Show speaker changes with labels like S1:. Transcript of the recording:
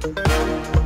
S1: Música